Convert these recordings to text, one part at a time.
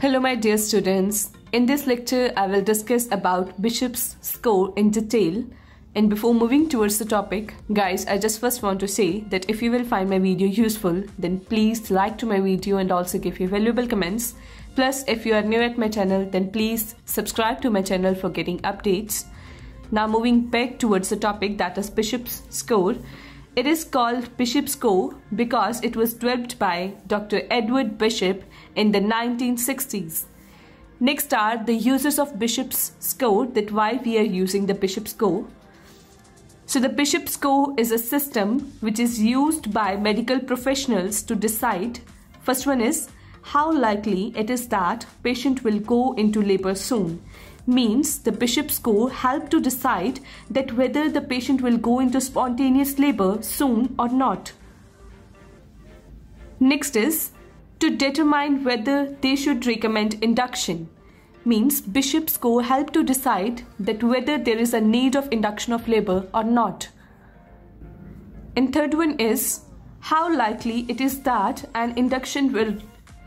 Hello my dear students. In this lecture I will discuss about Bishop's score in detail. And before moving towards the topic, guys, I just first want to say that if you will find my video useful, then please like to my video and also give your valuable comments. Plus, if you are new at my channel, then please subscribe to my channel for getting updates. Now moving back towards the topic that is Bishop's score. It is called Bishop's score because it was developed by Dr. Edward Bishop in the 1960s. Next are the uses of Bishop's score that why we are using the Bishop's score. So the Bishop's score is a system which is used by medical professionals to decide first one is how likely it is that patient will go into labor soon means the Bishop score help to decide that whether the patient will go into spontaneous labor soon or not. Next is to determine whether they should recommend induction means Bishop score help to decide that whether there is a need of induction of labor or not. And third one is how likely it is that an induction will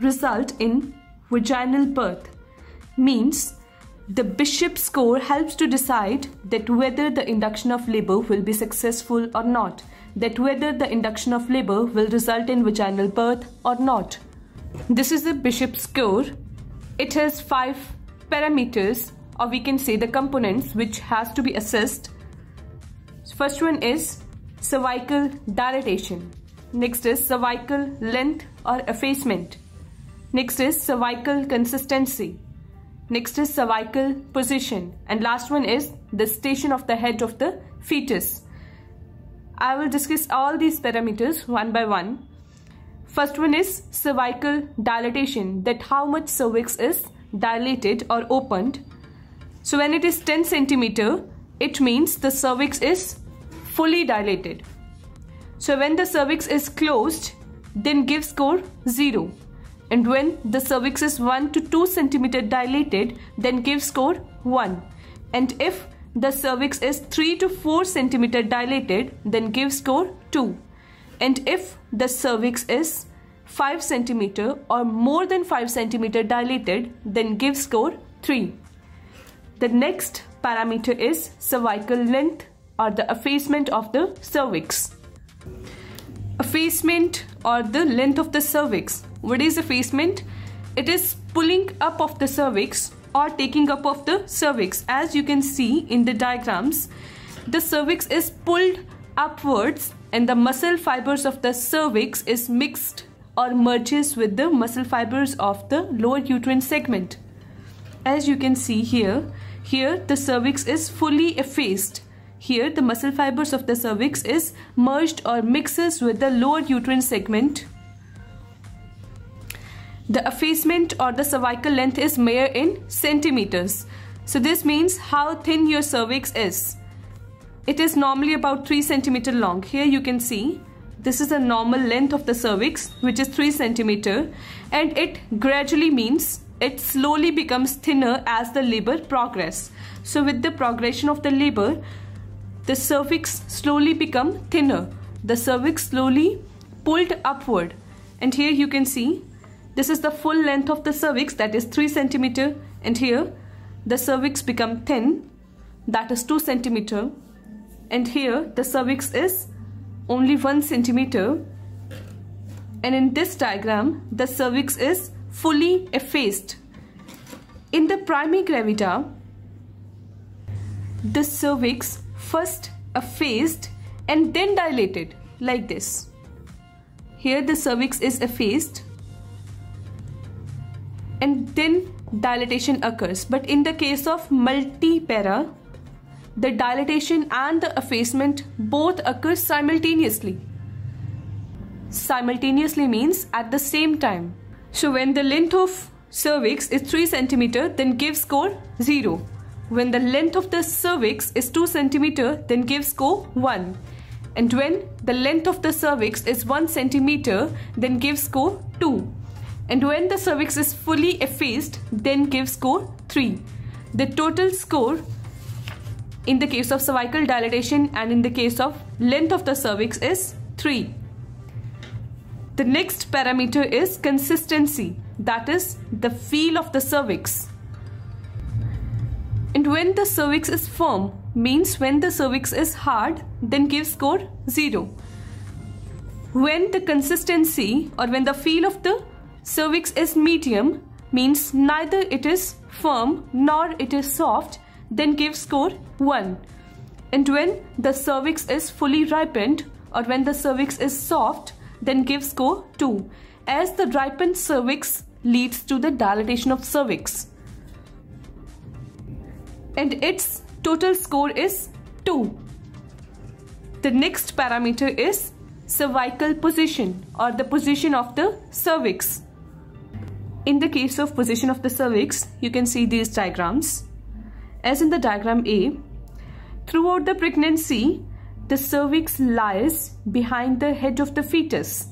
result in vaginal birth means the Bishop score helps to decide that whether the induction of labor will be successful or not, that whether the induction of labor will result in vaginal birth or not. This is the Bishop score. It has five parameters or we can say the components which has to be assessed. First one is cervical dilatation. Next is cervical length or effacement. Next is cervical consistency. Next is cervical position. And last one is the station of the head of the fetus. I will discuss all these parameters one by one. First one is cervical dilatation that how much cervix is dilated or opened. So when it is 10 centimeter, it means the cervix is fully dilated. So when the cervix is closed, then give score 0 and when the cervix is 1 to 2 centimeter dilated then give score 1 and if the cervix is 3 to 4 centimeter dilated then give score 2 and if the cervix is 5 centimeter or more than 5 centimeter dilated then give score 3 the next parameter is cervical length or the effacement of the cervix. Effacement or the length of the cervix what is effacement? It is pulling up of the cervix or taking up of the cervix. As you can see in the diagrams, the cervix is pulled upwards and the muscle fibers of the cervix is mixed or merges with the muscle fibers of the lower uterine segment. As you can see here, here the cervix is fully effaced. Here the muscle fibers of the cervix is merged or mixes with the lower uterine segment the effacement or the cervical length is measured in centimeters. So this means how thin your cervix is. It is normally about 3 centimeter long. Here you can see this is the normal length of the cervix which is 3 centimeter and it gradually means it slowly becomes thinner as the labor progress. So with the progression of the labor the cervix slowly become thinner. The cervix slowly pulled upward and here you can see this is the full length of the cervix that is 3 centimeter and here the cervix become thin that is 2 centimeter and here the cervix is only 1 centimeter and in this diagram the cervix is fully effaced. In the primigravida the cervix first effaced and then dilated like this. Here the cervix is effaced and then dilatation occurs. But in the case of multipara, the dilatation and the effacement both occur simultaneously. Simultaneously means at the same time. So when the length of cervix is 3 centimeter, then give score 0. When the length of the cervix is 2 centimeter, then give score 1. And when the length of the cervix is 1 centimeter, then give score 2 and when the cervix is fully effaced then give score 3. The total score in the case of cervical dilatation and in the case of length of the cervix is 3. The next parameter is consistency. that is the feel of the cervix. And when the cervix is firm, means when the cervix is hard, then give score 0. When the consistency or when the feel of the cervix is medium, means neither it is firm nor it is soft, then give score 1. And when the cervix is fully ripened or when the cervix is soft, then give score 2 as the ripened cervix leads to the dilatation of cervix. And its total score is 2. The next parameter is cervical position or the position of the cervix. In the case of position of the cervix, you can see these diagrams. As in the diagram A, throughout the pregnancy, the cervix lies behind the head of the fetus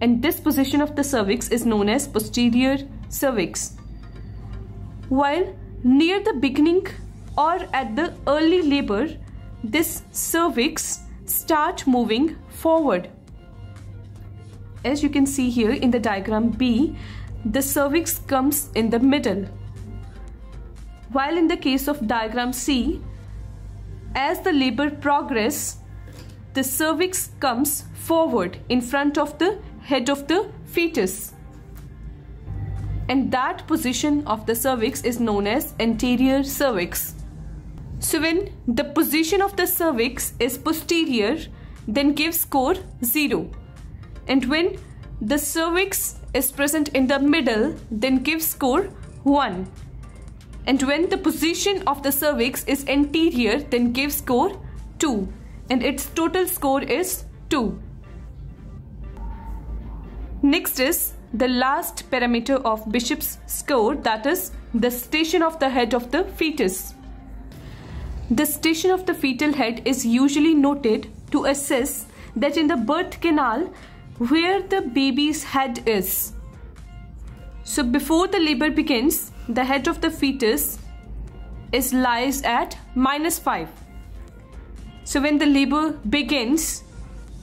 and this position of the cervix is known as posterior cervix. While near the beginning or at the early labor, this cervix start moving forward. As you can see here in the diagram B, the cervix comes in the middle. While in the case of diagram C, as the labor progress, the cervix comes forward in front of the head of the fetus. And that position of the cervix is known as anterior cervix. So when the position of the cervix is posterior, then give score 0. And when the cervix is present in the middle, then give score 1. And when the position of the cervix is anterior, then give score 2. And its total score is 2. Next is the last parameter of Bishop's score that is the station of the head of the fetus. The station of the fetal head is usually noted to assess that in the birth canal where the baby's head is. So before the labor begins, the head of the fetus is lies at minus 5. So when the labor begins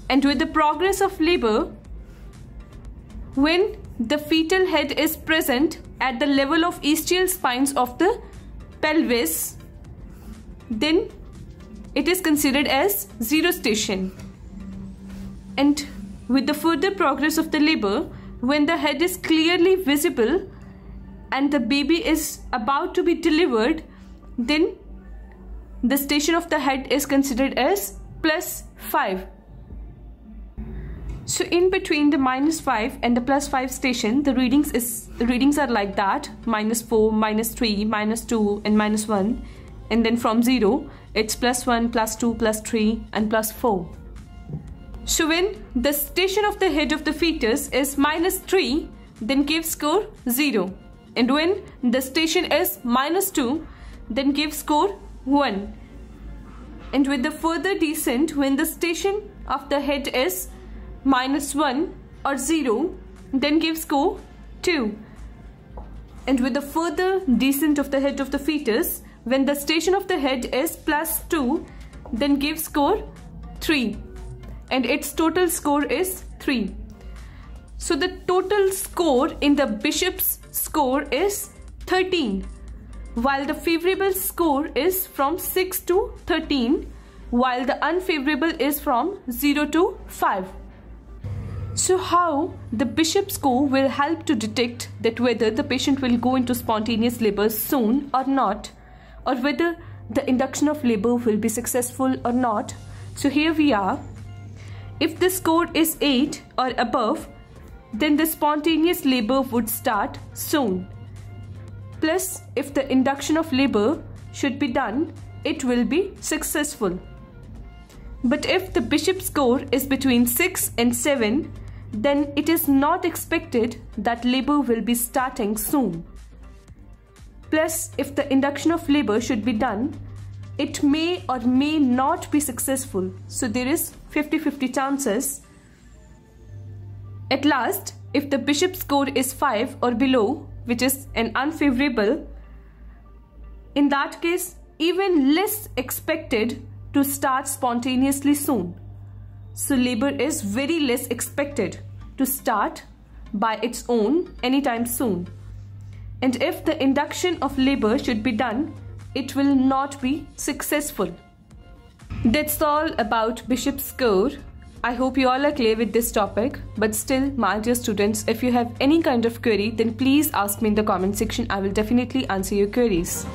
and with the progress of labor, when the fetal head is present at the level of ischial spines of the pelvis, then it is considered as zero station. And with the further progress of the labor, when the head is clearly visible and the baby is about to be delivered, then the station of the head is considered as plus 5 so in between the minus 5 and the plus 5 station, the readings is the readings are like that, minus 4, minus 3, minus 2 and minus 1. And then from 0, it's plus 1, plus 2, plus 3 and plus 4. So when the station of the head of the fetus is minus 3, then give score 0. And when the station is minus 2, then give score 1. And with the further descent, when the station of the head is minus 1 or 0 then give score 2 and with the further descent of the head of the fetus when the station of the head is plus 2 then give score 3 and its total score is 3 so the total score in the bishop's score is 13 while the favorable score is from 6 to 13 while the unfavorable is from 0 to 5 so how the Bishop score will help to detect that whether the patient will go into spontaneous labor soon or not or whether the induction of labor will be successful or not. So here we are. If the score is 8 or above, then the spontaneous labor would start soon. Plus, if the induction of labor should be done, it will be successful. But if the bishop score is between 6 and 7, then it is not expected that labor will be starting soon. Plus, if the induction of labor should be done, it may or may not be successful. So there is 50-50 chances. At last, if the bishop score is 5 or below, which is an unfavorable, in that case, even less expected to start spontaneously soon. So labor is very less expected to start by its own anytime soon. And if the induction of labor should be done, it will not be successful. That's all about Bishop's score. I hope you all are clear with this topic, but still, my dear students, if you have any kind of query, then please ask me in the comment section. I will definitely answer your queries.